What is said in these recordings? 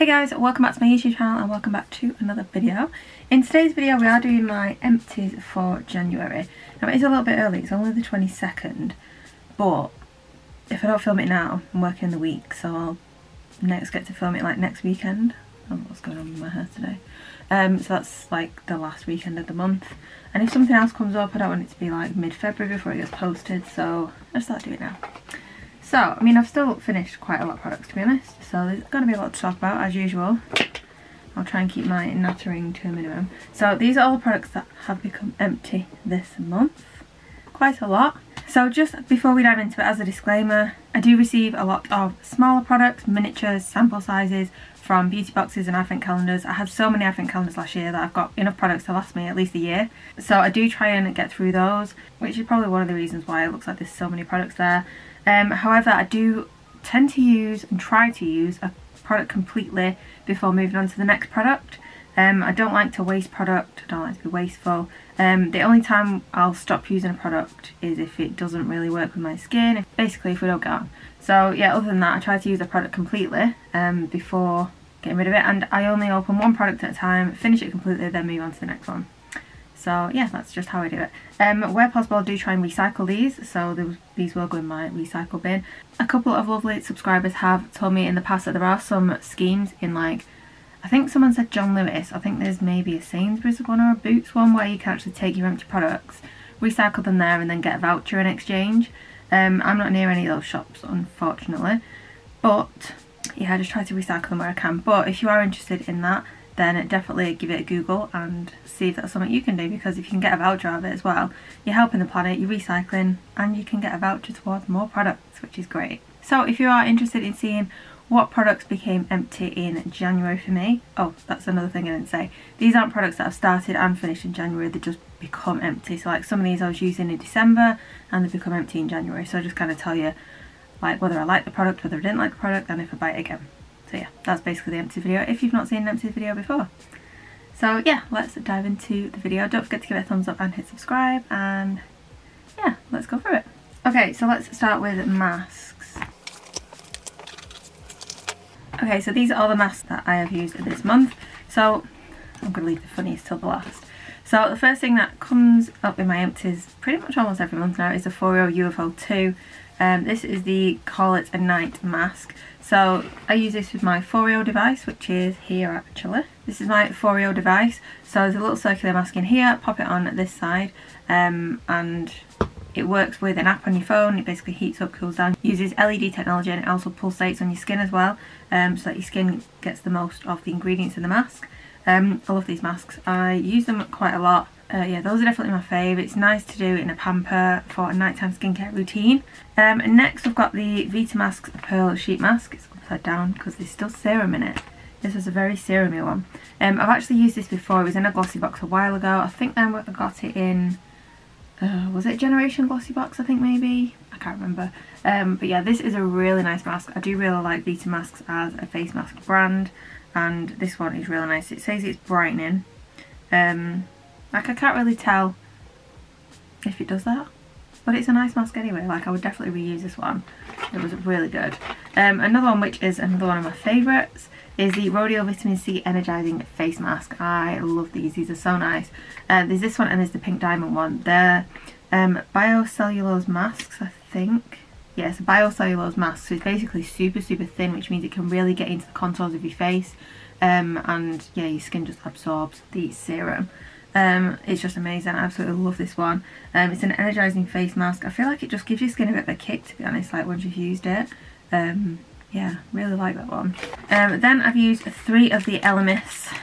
Hey guys, welcome back to my YouTube channel and welcome back to another video. In today's video we are doing my empties for January. Now it is a little bit early, it's only the 22nd, but if I don't film it now, I'm working the week, so I'll next get to film it like next weekend. I don't know what's going on with my hair today. Um, so that's like the last weekend of the month. And if something else comes up, I don't want it to be like mid-February before it gets posted, so I'll start doing it now. So, I mean, I've still finished quite a lot of products to be honest, so there's going to be a lot to talk about as usual. I'll try and keep my nattering to a minimum. So these are all the products that have become empty this month. Quite a lot. So just before we dive into it, as a disclaimer, I do receive a lot of smaller products, miniatures, sample sizes from beauty boxes and advent calendars. I had so many advent calendars last year that I've got enough products to last me at least a year. So I do try and get through those, which is probably one of the reasons why it looks like there's so many products there. Um, however, I do tend to use and try to use a product completely before moving on to the next product. Um, I don't like to waste product, I don't like to be wasteful. Um, the only time I'll stop using a product is if it doesn't really work with my skin, if, basically if we don't get on. So yeah, other than that, I try to use a product completely um, before getting rid of it and I only open one product at a time, finish it completely, then move on to the next one. So yeah, that's just how I do it. Um, where possible, I do try and recycle these, so these will go in my recycle bin. A couple of lovely subscribers have told me in the past that there are some schemes in like, I think someone said John Lewis, I think there's maybe a Sainsbury's one or a Boots one where you can actually take your empty products, recycle them there and then get a voucher in exchange. Um, I'm not near any of those shops unfortunately, but yeah, I just try to recycle them where I can. But if you are interested in that, then definitely give it a Google and see if that's something you can do because if you can get a voucher out of it as well, you're helping the planet, you're recycling and you can get a voucher towards more products, which is great. So if you are interested in seeing what products became empty in January for me, oh, that's another thing I didn't say. These aren't products that I've started and finished in January, they just become empty. So like some of these I was using in December and they become empty in January. So I just kind of tell you like whether I like the product, whether I didn't like the product and if I buy it again. So yeah, that's basically the empty video if you've not seen an empty video before. So yeah, let's dive into the video. Don't forget to give it a thumbs up and hit subscribe and yeah, let's go through it. Okay, so let's start with masks. Okay, so these are all the masks that I have used this month. So I'm going to leave the funniest till the last. So the first thing that comes up in my empties pretty much almost every month now is the Foreo UFO 2. Um, this is the Call It A Night mask. So I use this with my Foreo device, which is here actually. This is my Foreo device. So there's a little circular mask in here, pop it on this side, um, and it works with an app on your phone. It basically heats up, cools down, uses LED technology, and it also pulsates on your skin as well, um, so that your skin gets the most of the ingredients in the mask. Um, I love these masks. I use them quite a lot uh, yeah, those are definitely my fave. It's nice to do in a pamper for a nighttime skincare routine. Um, next we've got the Vitamasques Pearl Sheet Mask. It's upside down because there's still serum in it. This is a very serumy one. Um, I've actually used this before. It was in a glossy box a while ago. I think then I got it in, uh, was it Generation Glossy Box I think maybe? I can't remember. Um, but yeah, this is a really nice mask. I do really like Vitamasques as a face mask brand. And this one is really nice. It says it's brightening. Um, like I can't really tell if it does that. But it's a nice mask anyway, like I would definitely reuse this one. It was really good. Um, another one which is another one of my favourites is the Rodial Vitamin C Energizing Face Mask. I love these, these are so nice. Uh, there's this one and there's the Pink Diamond one. They're um, biocellulose masks, I think. Yes, yeah, biocellulose mask, so it's basically super, super thin, which means it can really get into the contours of your face. Um, and yeah, your skin just absorbs the serum. Um, it's just amazing. I absolutely love this one. Um, it's an energizing face mask. I feel like it just gives your skin a bit of a kick to be honest, like once you've used it. Um, yeah, really like that one. Um, then I've used three of the Elemis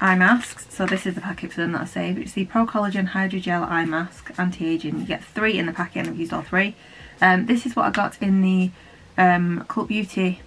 eye masks. So this is the packet for them that I saved. It's the Pro Collagen Hydrogel Eye Mask Anti-Aging. You get three in the packet and I've used all three. Um, this is what I got in the um, Cult Beauty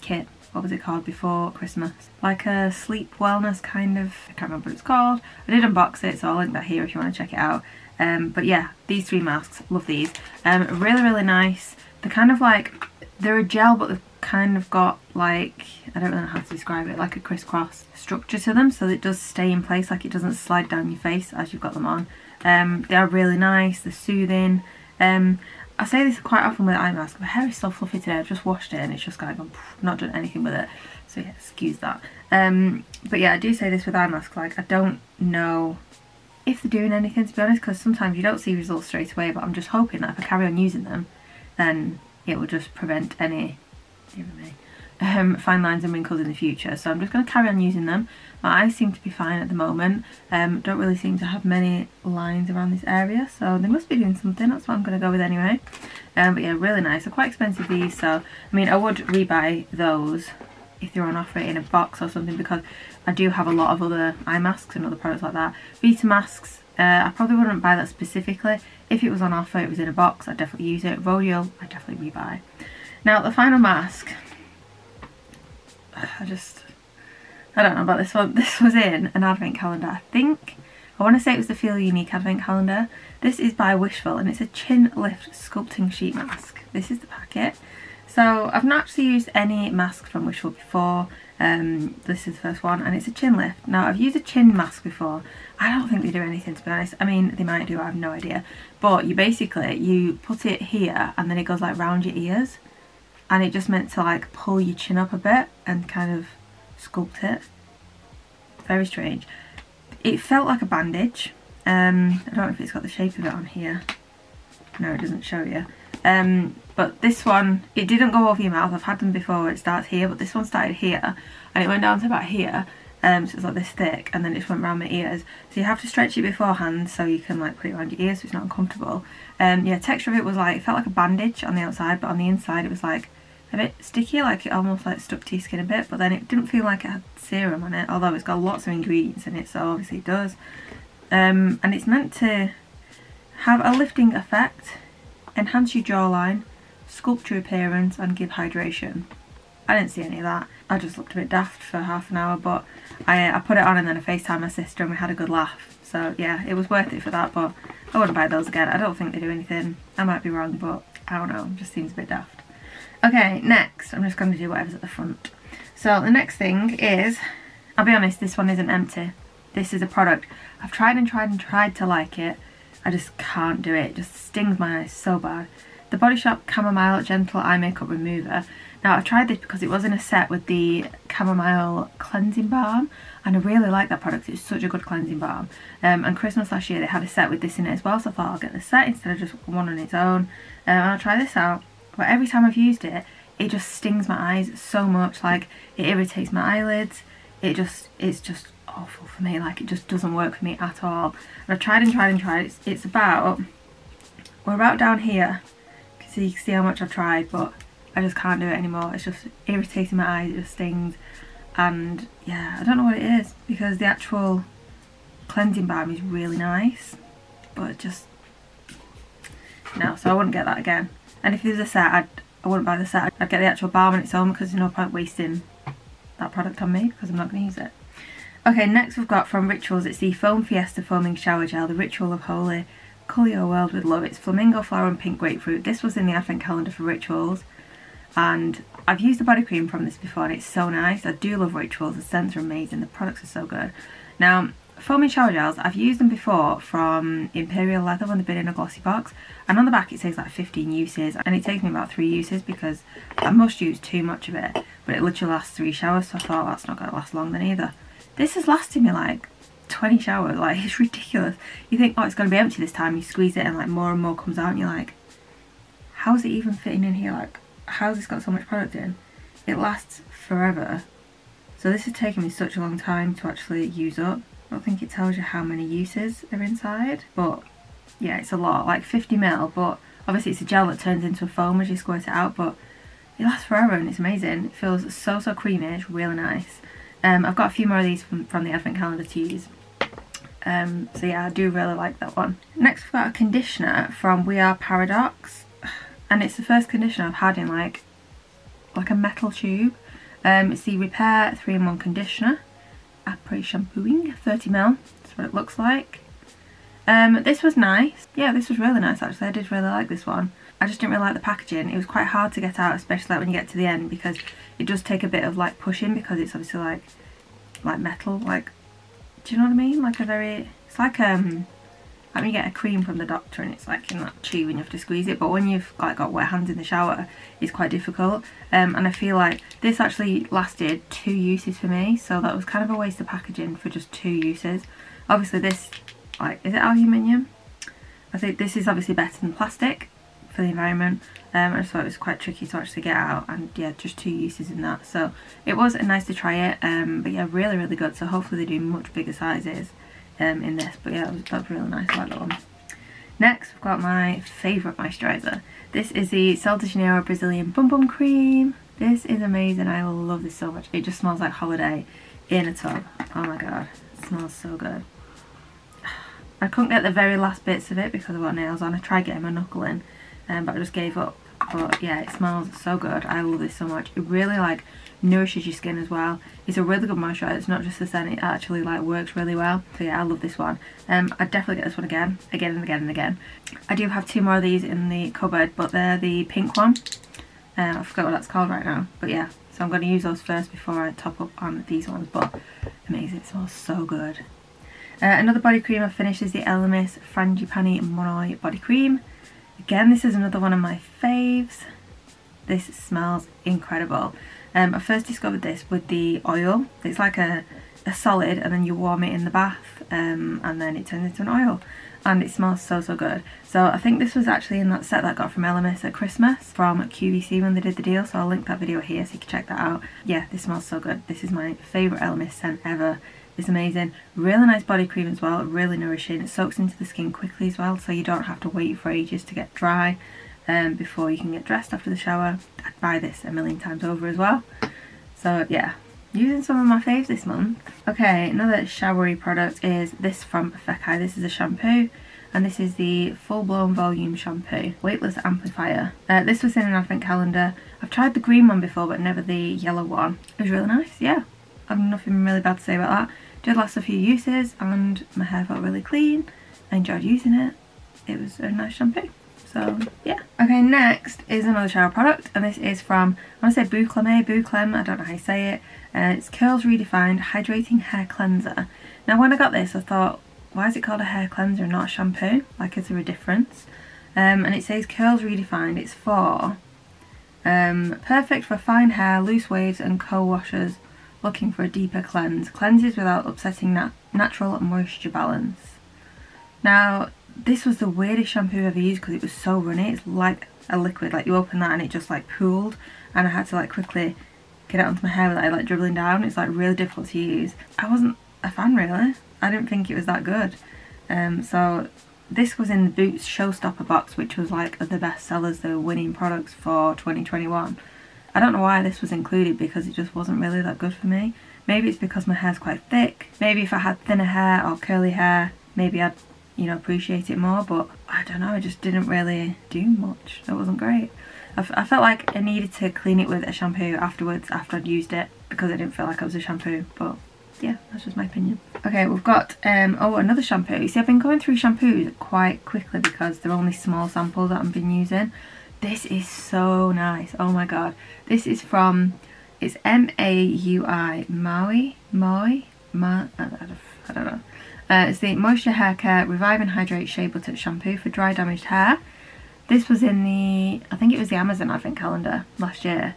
kit what was it called before Christmas? Like a sleep wellness kind of, I can't remember what it's called. I did unbox it, so I'll link that here if you want to check it out. Um, but yeah, these three masks, love these. Um, really, really nice. They're kind of like, they're a gel, but they've kind of got like, I don't really know how to describe it, like a crisscross structure to them, so it does stay in place, like it doesn't slide down your face as you've got them on. Um, they are really nice, they're soothing. Um, I say this quite often with eye mask. My hair is so fluffy today. I've just washed it and it's just kind of not done anything with it. So yeah, excuse that. Um, but yeah, I do say this with eye mask. Like I don't know if they're doing anything to be honest, because sometimes you don't see results straight away. But I'm just hoping that if I carry on using them, then it will just prevent any, um, fine lines and wrinkles in the future. So I'm just going to carry on using them. My eyes seem to be fine at the moment. Um, don't really seem to have many lines around this area. So they must be doing something. That's what I'm going to go with anyway. Um, but yeah, really nice. They're quite expensive these. So, I mean, I would rebuy those if they're on offer in a box or something because I do have a lot of other eye masks and other products like that. Vitamasques, uh, I probably wouldn't buy that specifically. If it was on offer, it was in a box, I'd definitely use it. Rodial, I'd definitely rebuy. Now, the final mask, I just, I don't know about this one. This was in an advent calendar. I think, I want to say it was the Feel Unique advent calendar. This is by Wishful and it's a chin lift sculpting sheet mask. This is the packet. So I've not actually used any mask from Wishful before. Um, this is the first one and it's a chin lift. Now I've used a chin mask before. I don't think they do anything to be honest. I mean they might do, I have no idea. But you basically, you put it here and then it goes like round your ears and it just meant to like pull your chin up a bit and kind of sculpt it. Very strange. It felt like a bandage. Um, I don't know if it's got the shape of it on here. No, it doesn't show you. Um, but this one, it didn't go over your mouth. I've had them before it starts here, but this one started here and it went down to about here. Um, so it's like this thick and then it just went around my ears. So you have to stretch it beforehand so you can like put it around your ears so it's not uncomfortable. Um, yeah, texture of it was like, it felt like a bandage on the outside, but on the inside it was like a bit sticky, like it almost like stuck to your skin a bit, but then it didn't feel like it had serum on it, although it's got lots of ingredients in it, so obviously it does. Um, and it's meant to have a lifting effect, enhance your jawline, sculpt your appearance and give hydration. I didn't see any of that. I just looked a bit daft for half an hour, but I, uh, I put it on and then I FaceTime my sister and we had a good laugh. So yeah, it was worth it for that, but I wouldn't buy those again. I don't think they do anything. I might be wrong, but I don't know. Just seems a bit daft. Okay, next, I'm just going to do whatever's at the front. So the next thing is, I'll be honest, this one isn't empty. This is a product. I've tried and tried and tried to like it. I just can't do it. It just stings my eyes so bad. The Body Shop Chamomile Gentle Eye Makeup Remover. Now I've tried this because it was in a set with the Chamomile Cleansing Balm and I really like that product. It's such a good cleansing balm. Um, and Christmas last year they had a set with this in it as well so I thought I'll get the set instead of just one on its own. Um, and I'll try this out but every time I've used it it just stings my eyes so much like it irritates my eyelids it just it's just awful for me like it just doesn't work for me at all and I've tried and tried and tried it's, it's about we're about down here so you can see how much I've tried but I just can't do it anymore it's just irritating my eyes it just stings and yeah I don't know what it is because the actual cleansing balm is really nice but just no so I wouldn't get that again and if there's a set, I'd, I wouldn't buy the set. I'd get the actual balm on its own because there's no point wasting that product on me because I'm not going to use it. Okay, next we've got from Rituals, it's the Foam Fiesta Foaming Shower Gel, the Ritual of Holi. Colour your world with love. It's flamingo flower and pink grapefruit. This was in the advent calendar for Rituals. And I've used the body cream from this before and it's so nice. I do love Rituals. The scents are amazing. The products are so good. Now, foaming shower gels, I've used them before from Imperial Leather when they've been in a glossy box. And on the back it says like 15 uses. And it takes me about 3 uses because I must use too much of it. But it literally lasts 3 showers so I thought that's not going to last long then either. This has lasted me like 20 showers. Like it's ridiculous. You think, oh it's going to be empty this time. You squeeze it and like more and more comes out and you're like, how's it even fitting in here? Like how's this got so much product in? It lasts forever. So this has taken me such a long time to actually use up. I don't think it tells you how many uses are inside, but yeah, it's a lot, like 50 ml, but obviously it's a gel that turns into a foam as you squirt it out, but it lasts forever and it's amazing. It feels so, so creamy, it's really nice. Um, I've got a few more of these from, from the advent calendar to use. Um, so yeah, I do really like that one. Next we've got a conditioner from We Are Paradoxx. And it's the first conditioner I've had in like, like a metal tube. Um, it's the Repair 3-in-1 conditioner. Après shampooing, 30ml. That's what it looks like. Um, this was nice. Yeah, this was really nice actually. I did really like this one. I just didn't really like the packaging. It was quite hard to get out, especially like when you get to the end because it does take a bit of like pushing because it's obviously like like metal. Like, do you know what I mean? Like a very, it's like um when you get a cream from the doctor and it's like in that tube and you have to squeeze it but when you've like got wet hands in the shower it's quite difficult. Um, and I feel like this actually lasted two uses for me so that was kind of a waste of packaging for just two uses. Obviously this like is it aluminium? I think this is obviously better than plastic for the environment um, I just thought it was quite tricky to actually get out and yeah just two uses in that. So it was nice to try it um, but yeah really really good. So hopefully they do much bigger sizes um, in this but yeah that was, that was really nice I like that one. Next we've got my favourite moisturiser. This is the Sol de Janeiro Brazilian Bum Bum Cream. This is amazing. I love this so much. It just smells like holiday in a tub. Oh my god. It smells so good. I couldn't get the very last bits of it because I've got nails on. I tried getting my knuckle in um, but I just gave up but yeah it smells so good. I love this so much. It really like nourishes your skin as well. It's a really good moisturiser it's not just the scent it actually like works really well. So yeah I love this one. Um I'd definitely get this one again again and again and again. I do have two more of these in the cupboard but they're the pink one. Um, I forgot what that's called right now but yeah. So I'm going to use those first before I top up on these ones but amazing. It smells so good. Uh, another body cream I finished is the Elemis Frangipani Monoi Body Cream Again, this is another one of my faves. This smells incredible. Um, I first discovered this with the oil. It's like a, a solid and then you warm it in the bath um, and then it turns into an oil. And it smells so, so good. So I think this was actually in that set that I got from Elemis at Christmas from QVC when they did the deal. So I'll link that video here so you can check that out. Yeah, this smells so good. This is my favourite Elemis scent ever is amazing. Really nice body cream as well, really nourishing. It soaks into the skin quickly as well, so you don't have to wait for ages to get dry um, before you can get dressed after the shower. I'd buy this a million times over as well. So yeah, using some of my faves this month. Okay, another showery product is this from Fekkai. This is a shampoo and this is the full blown volume shampoo weightless amplifier uh, this was in an advent calendar i've tried the green one before but never the yellow one it was really nice yeah i've nothing really bad to say about that did last a few uses and my hair felt really clean. I enjoyed using it. It was a nice shampoo. So yeah. Okay, next is another shower product and this is from, I want to say Bouclame, Bouclem, I don't know how you say it. Uh, it's Curls Redefined Hydrating Hair Cleanser. Now when I got this I thought, why is it called a hair cleanser and not a shampoo? Like is there a difference? Um, and it says Curls Redefined, it's for um, perfect for fine hair, loose waves and co-washers looking for a deeper cleanse. Cleanses without upsetting that natural moisture balance. Now, this was the weirdest shampoo I've ever used because it was so runny. It's like a liquid, like you open that and it just like pooled and I had to like quickly get it onto my hair without it like dribbling down. It's like really difficult to use. I wasn't a fan really. I didn't think it was that good. Um, so this was in the Boots Showstopper box which was like the best sellers, the winning products for 2021. I don't know why this was included because it just wasn't really that good for me. Maybe it's because my hair's quite thick. Maybe if I had thinner hair or curly hair, maybe I'd, you know, appreciate it more. But I don't know, it just didn't really do much. It wasn't great. I, felt like I needed to clean it with a shampoo afterwards after I'd used it because I didn't feel like it was a shampoo. But yeah, that's just my opinion. Okay, we've got, um, oh, another shampoo. You see, I've been going through shampoos quite quickly because they're only small samples that I've been using. This is so nice. Oh my god. This is from, it's M-A-U-I, Maui? Maui? Ma I, don't know. Uh, it's the Moisture Hair Care Revive and Hydrate Shea Butter Shampoo for dry damaged hair. This was in the, I think it was the Amazon Advent Calendar last year.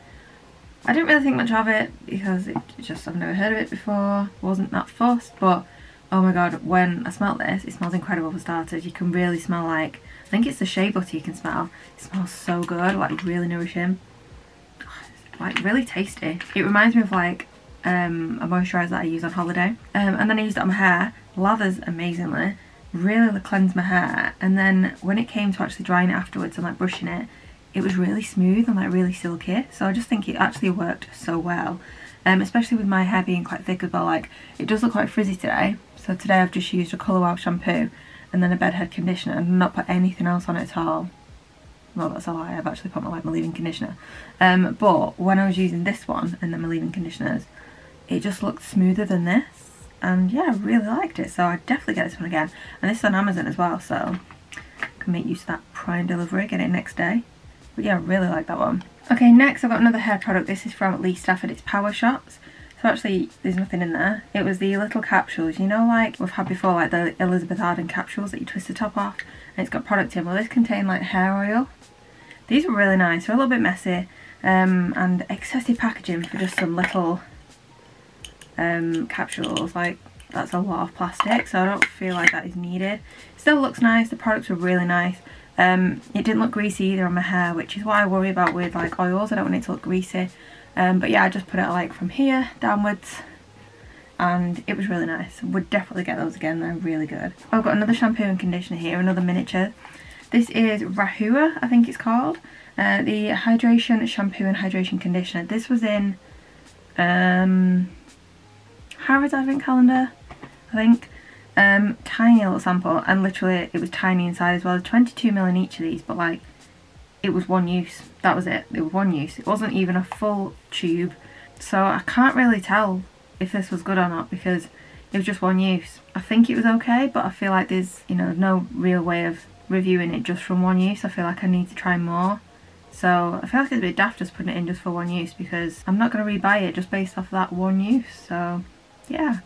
I didn't really think much of it because it just, I've never heard of it before, wasn't that fussed, but oh my god, when I smelled this, it smells incredible for starters. You can really smell like I think it's the shea butter you can smell. It smells so good, like really nourishing. Like really tasty. It reminds me of like um, a moisturiser that I use on holiday. Um, and then I used it on my hair. Lathers amazingly. Really cleansed my hair. And then when it came to actually drying it afterwards and like brushing it, it was really smooth and like really silky. So I just think it actually worked so well. Um, especially with my hair being quite thick as well. Like it does look quite frizzy today. So today I've just used a Colour Wow shampoo and then a bedhead conditioner and not put anything else on it at all. Well, that's a lie, I've actually put my, like, my leave-in conditioner. Um, but when I was using this one and then my leave-in conditioners, it just looked smoother than this. And yeah, I really liked it, so I'd definitely get this one again. And this is on Amazon as well, so can make use of that prime delivery, get it next day. But yeah, I really like that one. Okay, next I've got another hair product. This is from Lee Stafford, it's Power Shots. So actually there's nothing in there. It was the little capsules, you know like we've had before like the Elizabeth Arden capsules that you twist the top off and it's got product in. Well this contained like hair oil. These were really nice, they're a little bit messy um, and excessive packaging for just some little um, capsules. Like that's a lot of plastic so I don't feel like that is needed. Still looks nice, the products were really nice. Um, it didn't look greasy either on my hair which is what I worry about with like oils, I don't want it to look greasy. Um, but yeah, I just put it like from here downwards and it was really nice. Would definitely get those again, they're really good. I've got another shampoo and conditioner here, another miniature. This is Rahua, I think it's called. Uh, the Hydration Shampoo and Hydration Conditioner. This was in um, Harrods Advent Calendar, I think. Um, tiny little sample and literally it was tiny inside as well. 22ml in each of these but like it was one use. That was it. It was one use. It wasn't even a full tube. So I can't really tell if this was good or not because it was just one use. I think it was okay, but I feel like there's, you know, no real way of reviewing it just from one use. I feel like I need to try more. So I feel like it's a bit daft just putting it in just for one use because I'm not going to rebuy it just based off that one use. So yeah,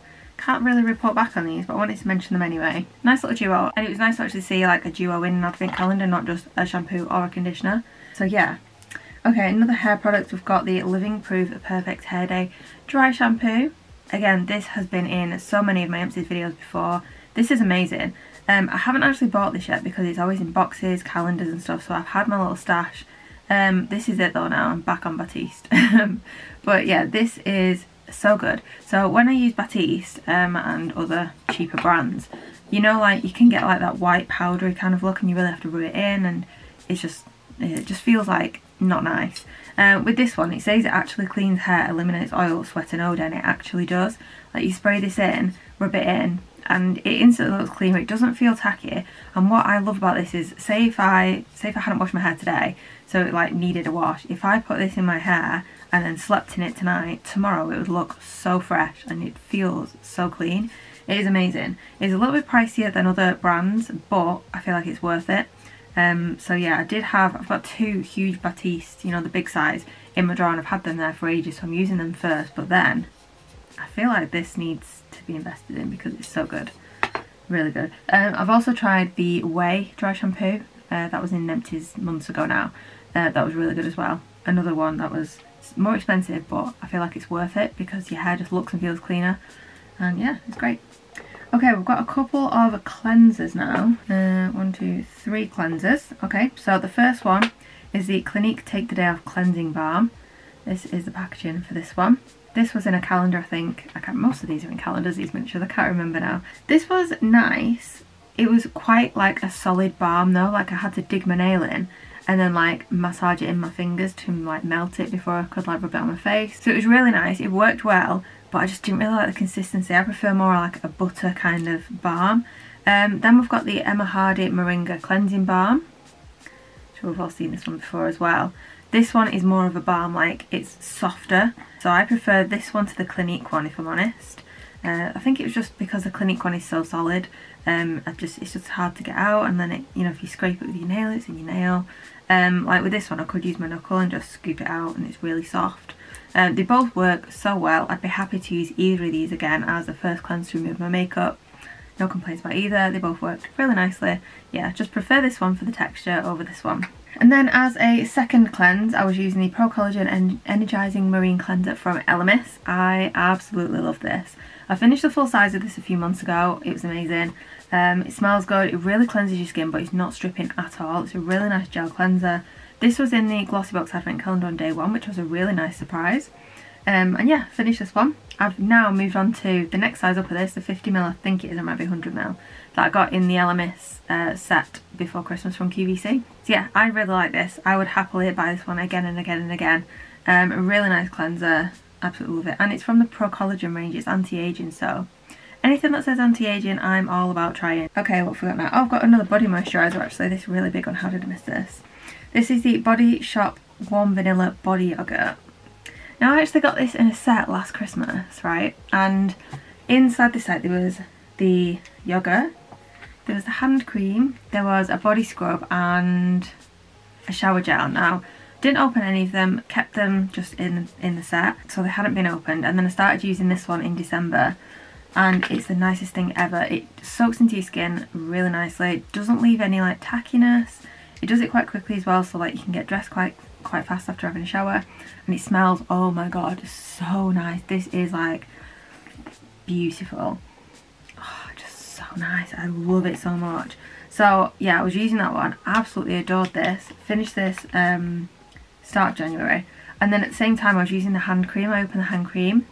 can't really report back on these, but I wanted to mention them anyway. Nice little duo, and it was nice to actually see like a duo in an advent calendar, not just a shampoo or a conditioner. So yeah. Okay, another hair product, we've got the Living Proof Perfect Hair Day Dry Shampoo. Again, this has been in so many of my empties videos before. This is amazing. Um, I haven't actually bought this yet because it's always in boxes, calendars and stuff, so I've had my little stash. Um, this is it though now, I'm back on Batiste. but yeah, this is so good. So when I use Batiste um, and other cheaper brands, you know like you can get like that white powdery kind of look and you really have to rub it in and it's just, it just feels like not nice. Uh, with this one it says it actually cleans hair, eliminates oil, sweat and odour and it actually does. Like you spray this in, rub it in and it instantly looks cleaner, it doesn't feel tacky and what I love about this is say if I say if I hadn't washed my hair today so it like needed a wash, if I put this in my hair and then slept in it tonight, tomorrow it would look so fresh and it feels so clean. It is amazing. It's a little bit pricier than other brands, but I feel like it's worth it. Um, so yeah, I did have, I've got two huge Batiste, you know, the big size, in my drawer and I've had them there for ages, so I'm using them first, but then I feel like this needs to be invested in because it's so good. Really good. Um, I've also tried the Ouai dry shampoo. Uh, that was in Empties months ago now. Uh, that was really good as well. Another one that was more expensive but I feel like it's worth it because your hair just looks and feels cleaner. And yeah it's great. Okay we've got a couple of cleansers now. Uh, one two three cleansers. Okay so the first one is the Clinique Take the Day Off Cleansing Balm. This is the packaging for this one. This was in a calendar I think. I can't most of these are in calendars these miniatures I can't remember now. This was nice. It was quite like a solid balm though like I had to dig my nail in and then like massage it in my fingers to like melt it before I could like rub it on my face. So it was really nice, it worked well, but I just didn't really like the consistency. I prefer more like a butter kind of balm. Um, then we've got the Emma Hardie Moringa Cleansing Balm. Sure we've all seen this one before as well. This one is more of a balm, like it's softer. So I prefer this one to the Clinique one if I'm honest. Uh, I think it was just because the Clinique one is so solid. Um, I just It's just hard to get out and then it, you know, if you scrape it with your nail, it's in your nail. Um, like with this one I could use my knuckle and just scoop it out and it's really soft. Um, they both work so well. I'd be happy to use either of these again as the first cleanse to remove my makeup. No complaints about either. They both worked really nicely. Yeah, just prefer this one for the texture over this one. And then as a second cleanse, I was using the Pro Collagen and Energizing Marine Cleanser from Elemis. I absolutely love this. I finished the full size of this a few months ago. It was amazing. Um, it smells good. It really cleanses your skin, but it's not stripping at all. It's a really nice gel cleanser. This was in the Glossy Glossybox Advent Calendar on day one, which was a really nice surprise. Um, and yeah, finished this one. I've now moved on to the next size up of this, the 50ml, I think it is, it might be 100ml, that I got in the Elemis uh, set before Christmas from QVC. So yeah, I really like this. I would happily buy this one again and again and again. Um, a really nice cleanser, absolutely love it. And it's from the Pro Collagen range, it's anti-aging, so anything that says anti-aging, I'm all about trying. Okay, what have we got now? Oh, I've got another body moisturiser actually, this is really big on how did I miss this. This is the Body Shop Warm Vanilla Body Yogurt. Now I actually got this in a set last Christmas, right? And inside the set there was the yogurt, there was the hand cream, there was a body scrub and a shower gel. Now Didn't open any of them, kept them just in, in the set, so they hadn't been opened. And then I started using this one in December and it's the nicest thing ever. It soaks into your skin really nicely. It doesn't leave any like tackiness. It does it quite quickly as well, so like you can get dressed quite quite fast after having a shower. And it smells, oh my god, so nice. This is like beautiful. So nice. I love it so much. So yeah, I was using that one. Absolutely adored this. Finished this um, start January. And then at the same time I was using the hand cream. I opened the hand cream.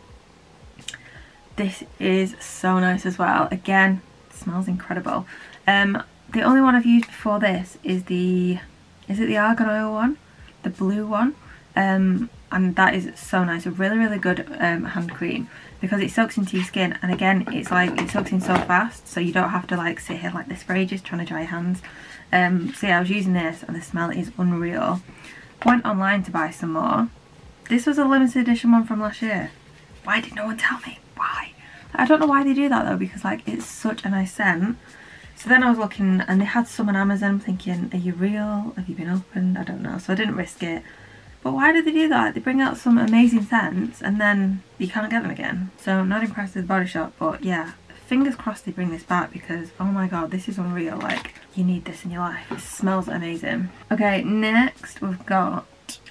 This is so nice as well. Again, smells incredible. Um, the only one I've used before this is the, is it the Argan Oil one? The blue one. Um, and that is so nice. A really, really good um, hand cream because it soaks into your skin. And again, it's like, it soaks in so fast, so you don't have to like sit here like this for ages trying to dry your hands. Um, so yeah, I was using this and the smell is unreal. Went online to buy some more. This was a limited edition one from last year. Why did no one tell me? Why? I don't know why they do that though because like it's such a nice scent. So then I was looking and they had some on Amazon thinking, are you real? Have you been opened? I don't know. So I didn't risk it. But why do they do that? They bring out some amazing scents and then you can't get them again. So I'm not impressed with Body Shop, but yeah, fingers crossed they bring this back because oh my god, this is unreal. Like, you need this in your life. It smells amazing. Okay, next we've got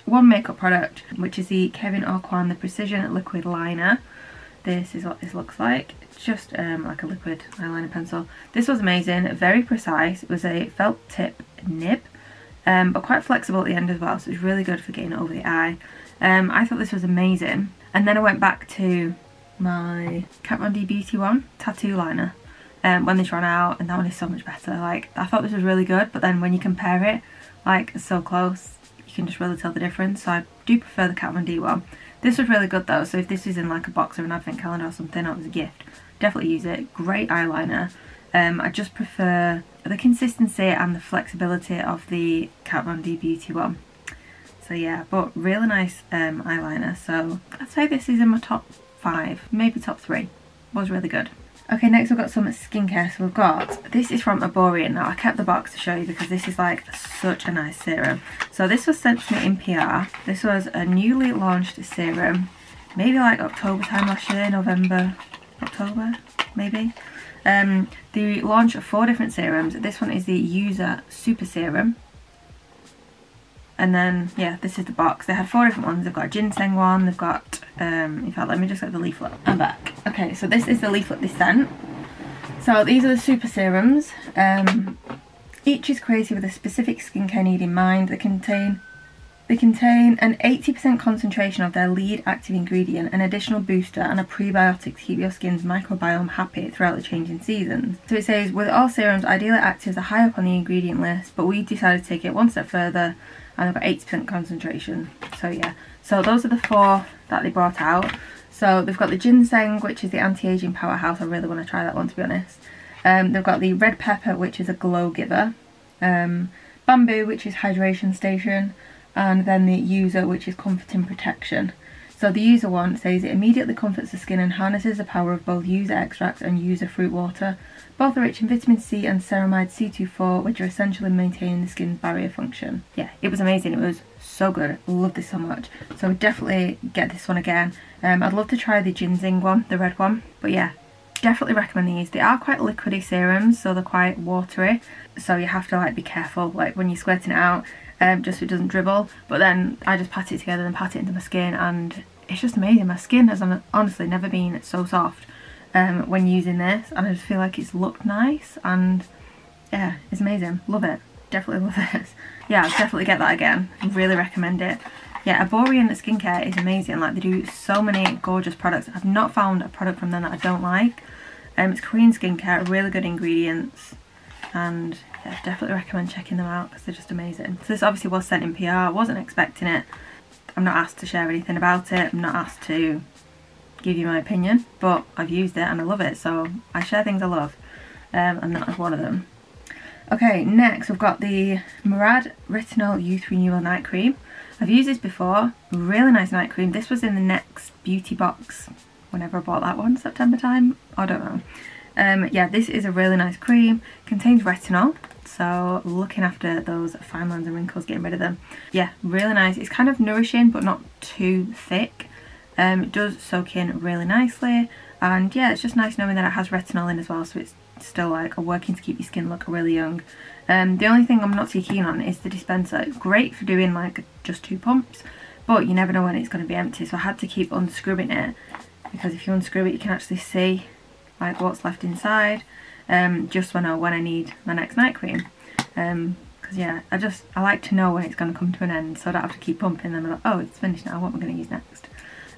one makeup product, which is the Kevyn Aucoin The Precision Liquid Liner. This is what this looks like. It's just um, like a liquid eyeliner pencil. This was amazing, very precise. It was a felt tip nib um, but quite flexible at the end as well so it's really good for getting over the eye. Um, I thought this was amazing and then I went back to my Kat Von D Beauty one, tattoo liner, um, when this ran out and that one is so much better. Like I thought this was really good but then when you compare it like so close you can just really tell the difference so I do prefer the Kat Von D one. This was really good though so if this is in like a box or an advent calendar or something or it was a gift definitely use it. Great eyeliner. Um, I just prefer the consistency and the flexibility of the Kat Von D Beauty one. So yeah, but really nice um, eyeliner. So I'd say this is in my top five, maybe top three. Was really good. Okay, next we've got some skincare. So we've got, this is from Aborian. Now I kept the box to show you because this is like such a nice serum. So this was sent to me in PR. This was a newly launched serum. Maybe like October time last year, November, October, maybe. Um, the launch of four different serums. This one is the Yuja Super Serum. And then, yeah, this is the box. They had four different ones. They've got a ginseng one. They've got, um, in fact, let me just get the leaflet. I'm back. Okay, so this is the leaflet they sent. So these are the super serums. Um, each is created with a specific skincare need in mind. They contain they contain an 80% concentration of their lead active ingredient, an additional booster and a prebiotic to keep your skin's microbiome happy throughout the changing seasons. So it says, with all serums, ideally actives are high up on the ingredient list, but we decided to take it one step further and they've got 80% concentration. So yeah, so those are the four that they brought out. So they've got the ginseng, which is the anti-aging powerhouse. I really want to try that one to be honest. Um, they've got the red pepper, which is a glow giver. Um, bamboo, which is hydration station and then the yuja which is comforting protection. So the yuja one says it immediately comforts the skin and harnesses the power of both yuja extracts and yuja fruit water. Both are rich in vitamin C and ceramide C24 which are essential in maintaining the skin's barrier function. Yeah, it was amazing. It was so good. Love this so much. So definitely get this one again. Um, I'd love to try the ginseng one, the red one. But yeah, definitely recommend these. They are quite liquidy serums, so they're quite watery. So you have to like be careful like when you're squirting it out um, just so it doesn't dribble. But then I just pat it together and pat it into my skin and it's just amazing. My skin has honestly never been so soft um, when using this and I just feel like it's looked nice and yeah, it's amazing. Love it. Definitely love this. Yeah, I'll definitely get that again. Really recommend it. Yeah, Aborian skincare is amazing. Like they do so many gorgeous products. I've not found a product from them that I don't like. Um, it's Korean skincare, really good ingredients and definitely recommend checking them out because they're just amazing. So this obviously was sent in PR, I wasn't expecting it. I'm not asked to share anything about it, I'm not asked to give you my opinion, but I've used it and I love it, so I share things I love, um, and that is one of them. Okay, next we've got the Murad Retinol Youth Renewal Night Cream. I've used this before, really nice night cream. This was in the next beauty box whenever I bought that one, September time, I don't know. Um, yeah, this is a really nice cream. Contains retinol, so looking after those fine lines and wrinkles, getting rid of them. Yeah, really nice. It's kind of nourishing, but not too thick. Um, it does soak in really nicely, and yeah, it's just nice knowing that it has retinol in as well, so it's still like working to keep your skin look really young. Um, the only thing I'm not too keen on is the dispenser. It's great for doing like just two pumps, but you never know when it's going to be empty, so I had to keep unscrewing it because if you unscrew it you can actually see like what's left inside um, just when I, when I need my next night cream. Because um, yeah I just I like to know when it's going to come to an end so I don't have to keep pumping them like oh it's finished now what am I going to use next?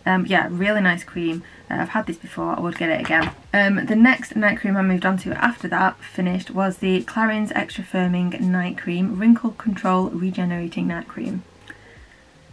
Um, yeah really nice cream. Uh, I've had this before I would get it again. Um, the next night cream I moved on to after that finished was the Clarins Extra Firming Night Cream Wrinkle Control Regenerating Night Cream.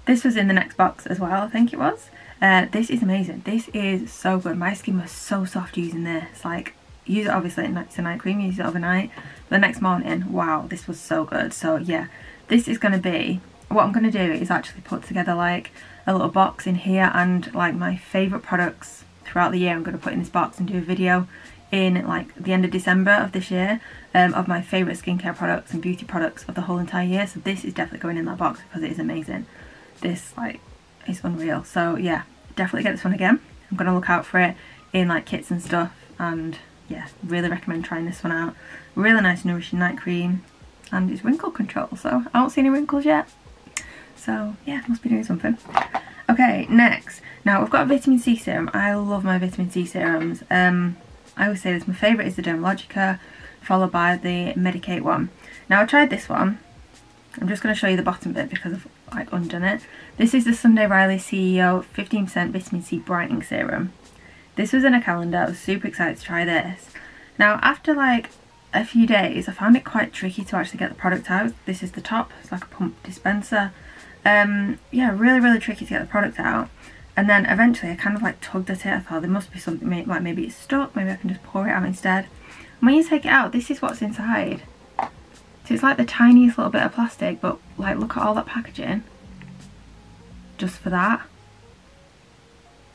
This was in the next box as well I think it was uh, this is amazing. This is so good. My skin was so soft using this. Like, use it obviously at night to night cream, use it overnight. The next morning, wow, this was so good. So yeah, this is going to be, what I'm going to do is actually put together like a little box in here and like my favourite products throughout the year I'm going to put in this box and do a video in like the end of December of this year um, of my favourite skincare products and beauty products of the whole entire year. So this is definitely going in that box because it is amazing. This like is unreal. So yeah, definitely get this one again. I'm going to look out for it in like kits and stuff and yeah, really recommend trying this one out. Really nice nourishing night cream and it's wrinkle control so I don't see any wrinkles yet. So yeah, must be doing something. Okay, next. Now we've got a vitamin C serum. I love my vitamin C serums. Um, I always say this, my favourite is the Dermalogica followed by the Medik8 one. Now I tried this one. I'm just going to show you the bottom bit because I've like undone it. This is the Sunday Riley CEO 15% Vitamin C Brightening Serum. This was in a calendar, I was super excited to try this. Now after like a few days I found it quite tricky to actually get the product out. This is the top, it's like a pump dispenser. Um, yeah, really really tricky to get the product out. And then eventually I kind of like tugged at it, I thought there must be something, like maybe it's stuck, maybe I can just pour it out instead. And when you take it out, this is what's inside. So it's like the tiniest little bit of plastic, but like look at all that packaging just for that.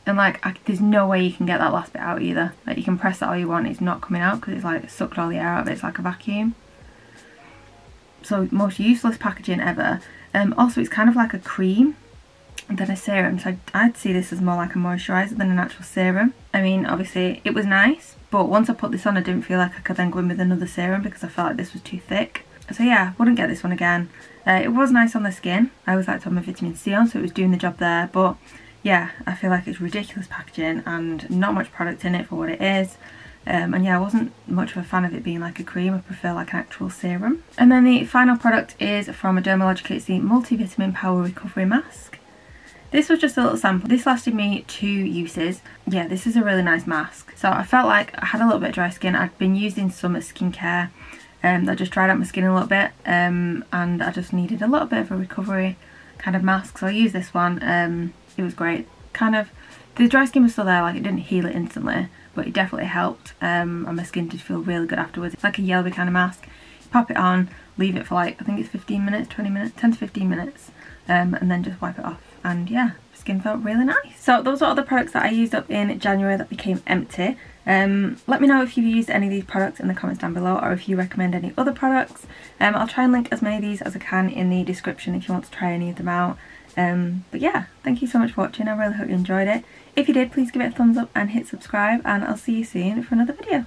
And like, I, there's no way you can get that last bit out either. Like you can press that all you want, it's not coming out because it's like sucked all the air out of it, it's like a vacuum. So most useless packaging ever. Um, also it's kind of like a cream than a serum, so I'd, I'd see this as more like a moisturiser than an actual serum. I mean, obviously it was nice, but once I put this on I didn't feel like I could then go in with another serum because I felt like this was too thick. So yeah, wouldn't get this one again. Uh, it was nice on the skin. I always like to have my vitamin C on, so it was doing the job there. But yeah, I feel like it's ridiculous packaging and not much product in it for what it is. Um, and yeah, I wasn't much of a fan of it being like a cream. I prefer like an actual serum. And then the final product is from a Dermalogica. It's the Multivitamin Power Recovery Mask. This was just a little sample. This lasted me two uses. Yeah, this is a really nice mask. So I felt like I had a little bit of dry skin. I'd been using some skincare um, that just dried out my skin a little bit um, and I just needed a little bit of a recovery kind of mask so I used this one. Um, it was great. Kind of the dry skin was still there like it didn't heal it instantly but it definitely helped um, and my skin did feel really good afterwards. It's like a yellowy kind of mask. Pop it on leave it for like I think it's 15 minutes 20 minutes 10 to 15 minutes um, and then just wipe it off. And yeah skin felt really nice. So those are all the products that I used up in January that became empty um, let me know if you've used any of these products in the comments down below or if you recommend any other products. Um, I'll try and link as many of these as I can in the description if you want to try any of them out. Um, but yeah, thank you so much for watching. I really hope you enjoyed it. If you did, please give it a thumbs up and hit subscribe and I'll see you soon for another video.